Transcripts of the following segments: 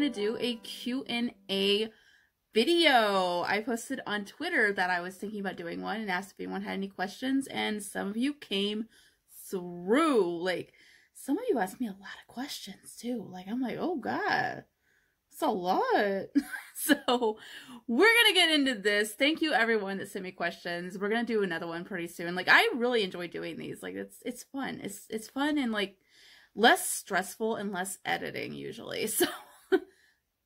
going to do a Q&A video. I posted on Twitter that I was thinking about doing one and asked if anyone had any questions, and some of you came through. Like, some of you asked me a lot of questions too. Like, I'm like, oh God, it's a lot. so, we're gonna get into this. Thank you everyone that sent me questions. We're gonna do another one pretty soon. Like, I really enjoy doing these. Like, it's it's fun. It's it's fun and like less stressful and less editing usually. So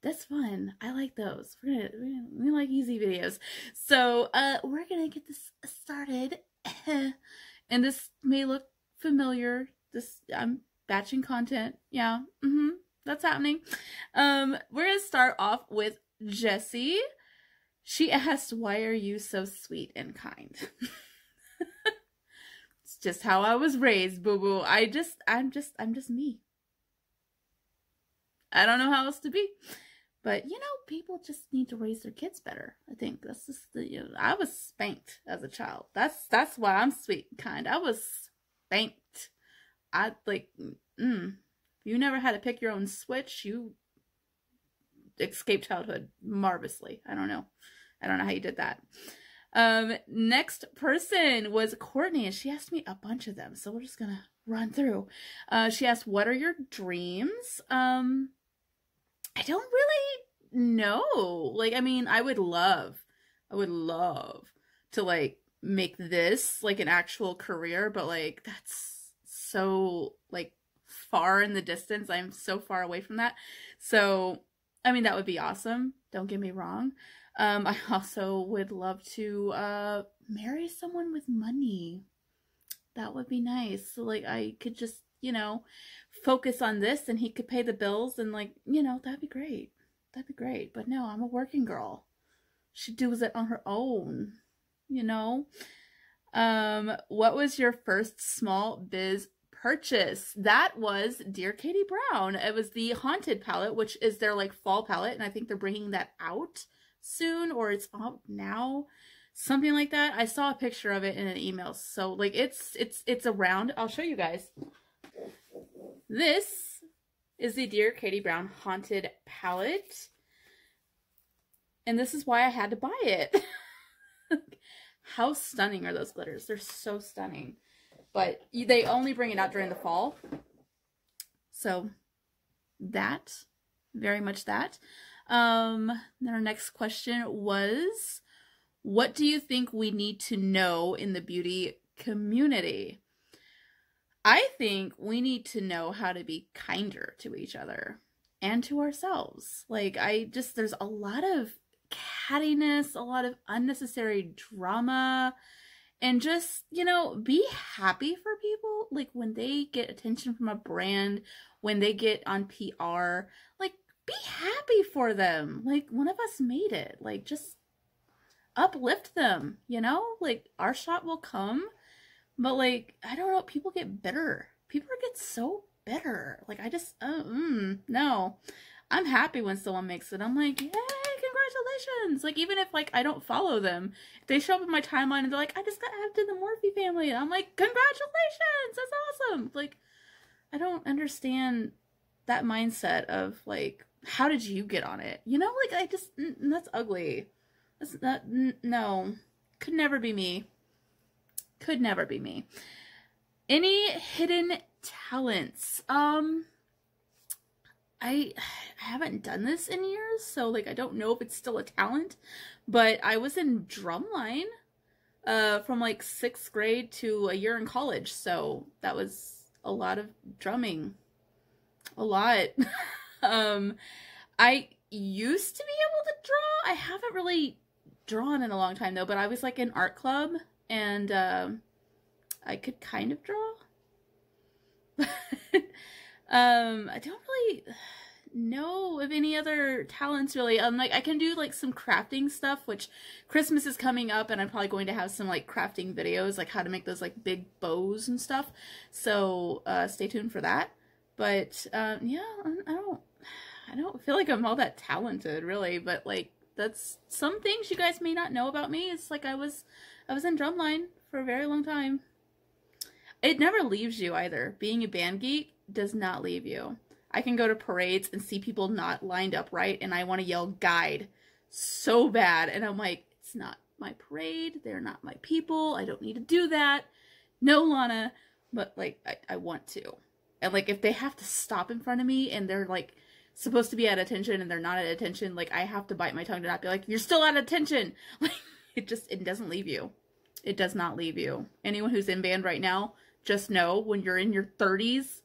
that's fun. I like those. We're gonna, we're gonna we like easy videos. So uh we're gonna get this started. and this may look familiar. This I'm batching content. Yeah. Mm-hmm. That's happening. Um, we're gonna start off with Jesse. She asked, Why are you so sweet and kind? it's just how I was raised, boo boo. I just I'm just I'm just me. I don't know how else to be. But you know, people just need to raise their kids better. I think that's just the. You know, I was spanked as a child. That's that's why I'm sweet kind. I was spanked. I like. Mm, you never had to pick your own switch. You escaped childhood marvelously. I don't know. I don't know how you did that. Um, next person was Courtney, and she asked me a bunch of them. So we're just gonna run through. Uh, she asked, "What are your dreams?" Um, I don't really know. Like, I mean, I would love, I would love to like make this like an actual career, but like that's so like far in the distance. I'm so far away from that. So, I mean, that would be awesome. Don't get me wrong. Um, I also would love to uh marry someone with money. That would be nice. So like I could just, you know, focus on this and he could pay the bills and like, you know, that'd be great. That'd be great. But no, I'm a working girl. She does it on her own, you know? Um, what was your first small biz purchase? That was Dear Katie Brown. It was the Haunted palette, which is their like fall palette, and I think they're bringing that out soon or it's out now something like that i saw a picture of it in an email so like it's it's it's around i'll show you guys this is the Dear Katie Brown Haunted Palette. And this is why I had to buy it. How stunning are those glitters? They're so stunning. But they only bring it out during the fall. So that, very much that. Um, then our next question was, what do you think we need to know in the beauty community? I think we need to know how to be kinder to each other and to ourselves. Like, I just, there's a lot of cattiness, a lot of unnecessary drama, and just, you know, be happy for people. Like, when they get attention from a brand, when they get on PR, like, be happy for them. Like, one of us made it. Like, just uplift them, you know? Like, our shot will come but like, I don't know, people get bitter. People get so bitter. Like I just, uh, mm, no. I'm happy when someone makes it. I'm like, yay, congratulations. Like even if like I don't follow them, they show up in my timeline and they're like, I just got added to the Morphe family, And I'm like, congratulations, that's awesome. Like I don't understand that mindset of like, how did you get on it? You know, like I just that's ugly. That's not no, could never be me. Could never be me. Any hidden talents? Um, I, I haven't done this in years, so like I don't know if it's still a talent, but I was in drumline uh, from like sixth grade to a year in college, so that was a lot of drumming, a lot. um, I used to be able to draw. I haven't really drawn in a long time though, but I was like in art club and uh, I could kind of draw. um, I don't really know of any other talents really. Um, like I can do like some crafting stuff, which Christmas is coming up, and I'm probably going to have some like crafting videos, like how to make those like big bows and stuff. So uh, stay tuned for that. But um, yeah, I don't, I don't feel like I'm all that talented really, but like that's some things you guys may not know about me. It's like I was I was in drumline for a very long time. It never leaves you either. Being a band geek does not leave you. I can go to parades and see people not lined up right and I want to yell guide so bad. And I'm like, it's not my parade. They're not my people. I don't need to do that. No, Llana. But like, I, I want to. And like, if they have to stop in front of me and they're like supposed to be at attention and they're not at attention, like I have to bite my tongue to not be like, you're still at attention. Like, it just, it doesn't leave you. It does not leave you. Anyone who's in band right now, just know when you're in your 30s,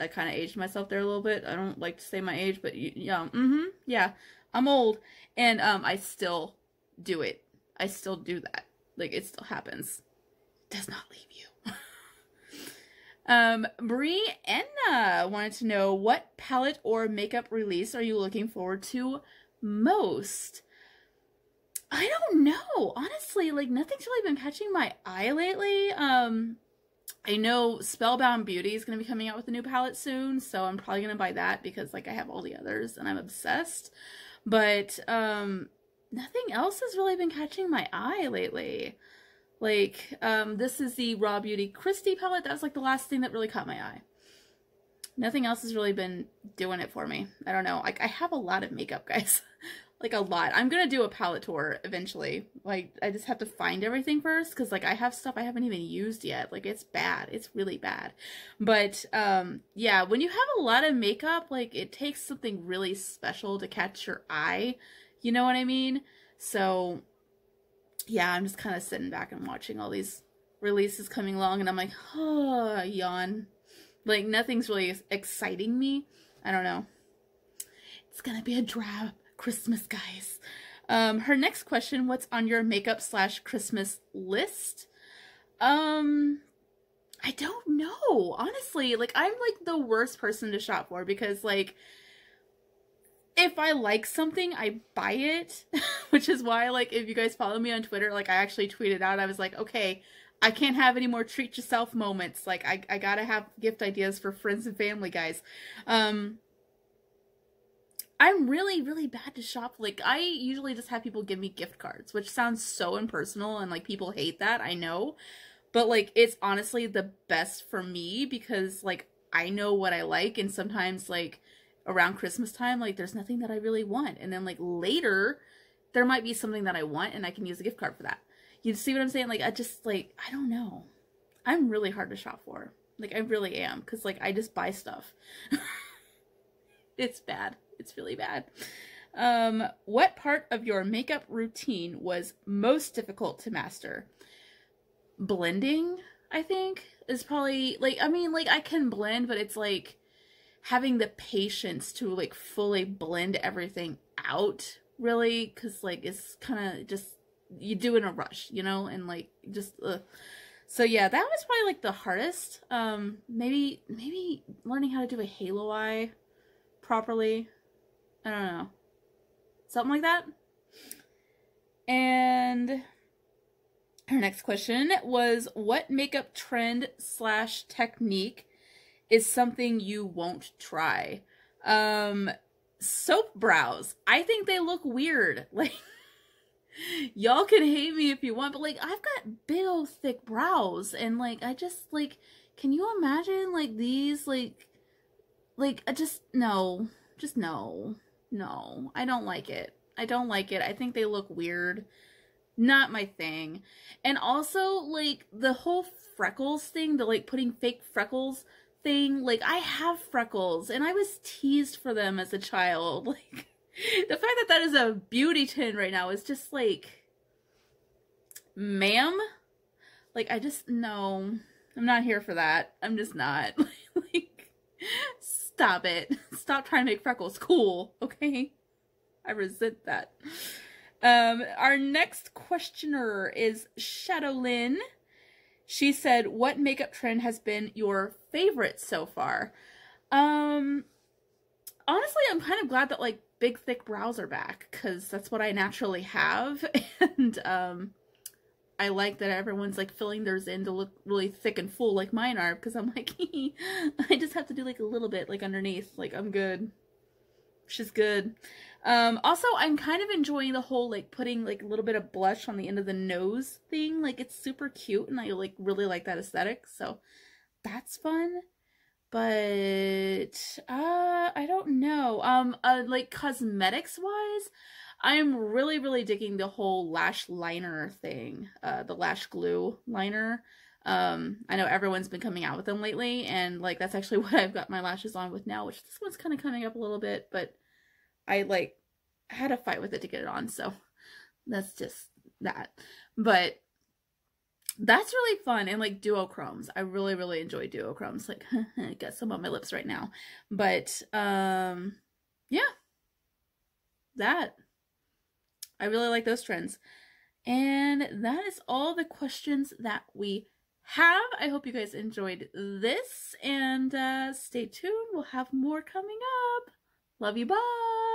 I kind of aged myself there a little bit. I don't like to say my age, but yeah, mm-hmm, yeah, I'm old, and um, I still do it. I still do that. Like it still happens. It does not leave you. um, Briana wanted to know what palette or makeup release are you looking forward to most? I don't know. Honestly, like nothing's really been catching my eye lately. Um I know Spellbound Beauty is going to be coming out with a new palette soon, so I'm probably going to buy that because like I have all the others and I'm obsessed. But um nothing else has really been catching my eye lately. Like um this is the Raw Beauty Kristi palette. That was like the last thing that really caught my eye. Nothing else has really been doing it for me. I don't know. Like I have a lot of makeup, guys like a lot. I'm gonna do a palette tour eventually. Like I just have to find everything first because like I have stuff I haven't even used yet. Like it's bad. It's really bad. But um yeah, when you have a lot of makeup, like it takes something really special to catch your eye. You know what I mean? So yeah, I'm just kind of sitting back and watching all these releases coming along and I'm like, oh, yawn. Like nothing's really exciting me. I don't know. It's gonna be a drab Christmas, guys. Um, her next question, what's on your makeup slash Christmas list? Um, I don't know. Honestly, like I'm like the worst person to shop for because like if I like something, I buy it, which is why like if you guys follow me on Twitter, like I actually tweeted out I was like, "Okay, I can't have any more treat yourself moments. Like I I got to have gift ideas for friends and family, guys." Um I'm really, really bad to shop. Like, I usually just have people give me gift cards, which sounds so impersonal and like people hate that, I know. But like, it's honestly the best for me because like I know what I like, and sometimes like around Christmas time, like there's nothing that I really want. And then like later, there might be something that I want and I can use a gift card for that. You see what I'm saying? Like, I just like, I don't know. I'm really hard to shop for. Like, I really am. Because like, I just buy stuff. it's bad. It's really bad. Um, what part of your makeup routine was most difficult to master? Blending, I think, is probably like I mean, like I can blend, but it's like having the patience to like fully blend everything out really because like it's kind of just you do it in a rush you know and like just ugh. so yeah that was probably like the hardest um maybe maybe learning how to do a halo eye properly I don't know. Something like that. And her next question was what makeup trend slash technique is something you won't try? Um soap brows. I think they look weird. Like y'all can hate me if you want, but like I've got big old thick brows and like I just like can you imagine like these like like I just no. Just no. No, I don't like it. I don't like it. I think they look weird. Not my thing. And also, like, the whole freckles thing, the like putting fake freckles thing, like, I have freckles and I was teased for them as a child. Like, the fact that that is a beauty tin right now is just like, ma'am? Like, I just, no, I'm not here for that. I'm just not. like, Stop it. Stop trying to make freckles cool, okay? I resent that. Um, our next questioner is ShadowLynne. She said, what makeup trend has been your favorite so far? Um, honestly, I'm kind of glad that, like, big, thick brows are back, because that's what I naturally have, and, um, I like that everyone's like filling theirs in to look really thick and full like mine are because I'm like, I just have to do like a little bit like underneath. Like I'm good. She's good. Um, also, I'm kind of enjoying the whole like putting like a little bit of blush on the end of the nose thing. Like it's super cute and I like really like that aesthetic. So that's fun. but uh I don't know. Um uh, like cosmetics wise, I am really really digging the whole lash liner thing. Uh the lash glue liner. Um I know everyone's been coming out with them lately and like that's actually what I've got my lashes on with now, which this one's kind of coming up a little bit, but I like had a fight with it to get it on, so that's just that. But that's really fun and like duochromes i really really enjoy duochromes like i got some on my lips right now but um yeah that i really like those trends. And that is all the questions that we have. I hope you guys enjoyed this and uh stay tuned. We'll have more coming up. Love you. Bye